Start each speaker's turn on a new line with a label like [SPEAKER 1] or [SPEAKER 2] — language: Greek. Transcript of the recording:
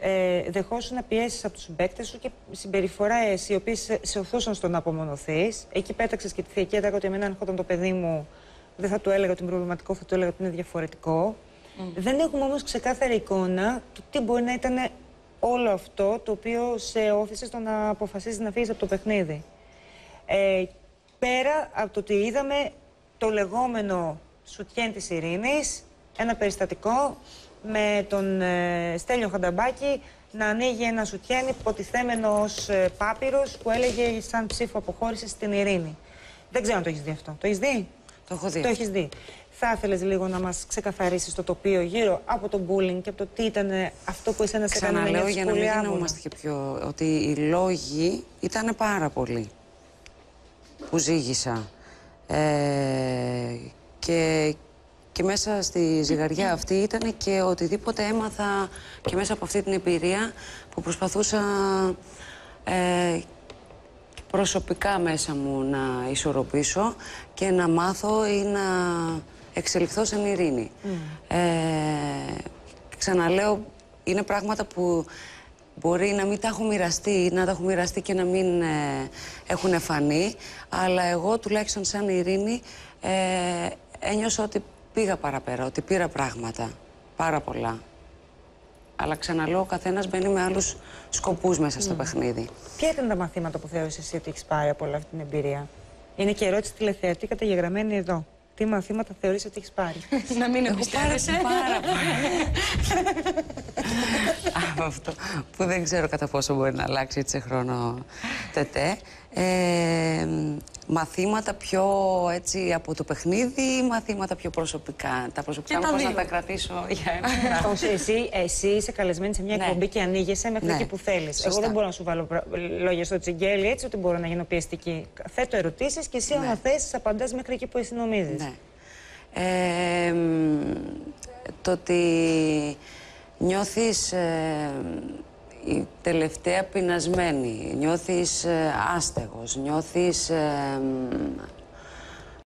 [SPEAKER 1] Ε, δεχόσουν να πιέσεις από τους συμπαίκτες σου και συμπεριφορέ οι οποίες σε, σε οθούσαν στο να απομονωθείς. Εκεί πέταξες και τη θεϊκή ένταγα ότι εμένα αν έρχονταν το παιδί μου, δεν θα του έλεγα ότι είναι προβληματικό, θα του έλεγα ότι είναι διαφορετικό. Δεν έχουμε όμως ξεκάθαρη εικόνα του τι μπορεί να ήταν όλο αυτό το οποίο σε όθησες στο να αποφασίσεις να φύγεις από το παιχνίδι. Ε, πέρα από το ότι είδαμε το λεγόμενο σουτιέν της Ειρήνης, ένα περιστατικό με τον ε, Στέλιο Χανταμπάκη να ανοίγει ένα σουτιέν υποτιθέμενο ως ε, πάπυρος που έλεγε σαν ψήφο αποχώρησης στην Ειρήνη. Δεν ξέρω αν το έχεις δει αυτό. Το έχεις δει;
[SPEAKER 2] Το έχω δει.
[SPEAKER 1] Το έχεις δει. Θα ήθελες λίγο να μας ξεκαθαρίσεις το τοπίο γύρω από το bullying και από το τι ήταν αυτό που εσένα σε έκανε να
[SPEAKER 2] Ξαναλέω
[SPEAKER 1] νιώθεις
[SPEAKER 2] για να
[SPEAKER 1] πολύ
[SPEAKER 2] μην
[SPEAKER 1] άβολα.
[SPEAKER 2] γινόμαστε και πιο... ότι οι λόγοι ήταν πάρα πολλοί που ζήγησα. Ε, και, και μέσα στη ζυγαριά αυτή ήταν και οτιδήποτε έμαθα και μέσα από αυτή την εμπειρία που προσπαθούσα ε, προσωπικά μέσα μου να ισορροπήσω και να μάθω ή να εξελιχθώ σαν ειρήνη. Ε, ξαναλέω, είναι πράγματα που μπορεί να μην τα έχω μοιραστεί ή να τα έχω μοιραστεί και να μην ε, έχουν φανεί, αλλά εγώ τουλάχιστον σαν ειρήνη ε, ένιωσα ότι πήγα παραπέρα, ότι πήρα πράγματα, πάρα πολλά. Αλλά ξαναλέω, ο καθένας μπαίνει με άλλους σκοπούς μέσα στο παιχνίδι.
[SPEAKER 1] Ποια ήταν τα μαθήματα που θεώρησες εσύ ότι έχεις πάρει από όλη αυτή την εμπειρία; Είναι και ερώτηση τηλεθεατή καταγεγραμμένη εδώ. Τι μαθήματα θεωρείς ότι έχεις πάρει;
[SPEAKER 3] να μην
[SPEAKER 2] Έχω πάρει
[SPEAKER 3] εμπιστεύεσαι.
[SPEAKER 2] πάρα πολλά. Από αυτό που δεν ξέρω κατά πόσο μπορεί να αλλάξει έτσι σε χρόνο τετέ. Ε, μαθήματα πιο έτσι από το παιχνίδι ή μαθήματα πιο προσωπικά. Τα προσωπικά
[SPEAKER 3] Και
[SPEAKER 2] μου
[SPEAKER 3] τα
[SPEAKER 2] πώς να
[SPEAKER 3] δύο.
[SPEAKER 2] τα κρατήσω για ένα.
[SPEAKER 1] Όσο εσύ, εσύ είσαι καλεσμένη σε μια
[SPEAKER 2] Ναι.
[SPEAKER 1] εκπομπή και ανοίγεσαι μέχρι
[SPEAKER 2] Ναι.
[SPEAKER 1] εκεί που θέλεις. Εγώ
[SPEAKER 2] Σωστά.
[SPEAKER 1] δεν μπορώ να σου βάλω πρα- λόγια στο τσιγκέλι έτσι ότι μπορώ να γίνω πιεστική. Θέτω ερωτήσεις και εσύ,
[SPEAKER 2] Ναι.
[SPEAKER 1] άμα θε, απαντάς μέχρι εκεί που εσύ νομίζεις.
[SPEAKER 2] Ναι. Ε, μ, το ότι νιώθεις ε, η τελευταία πεινασμένη, νιώθεις ε, άστεγος, νιώθεις ε, μ,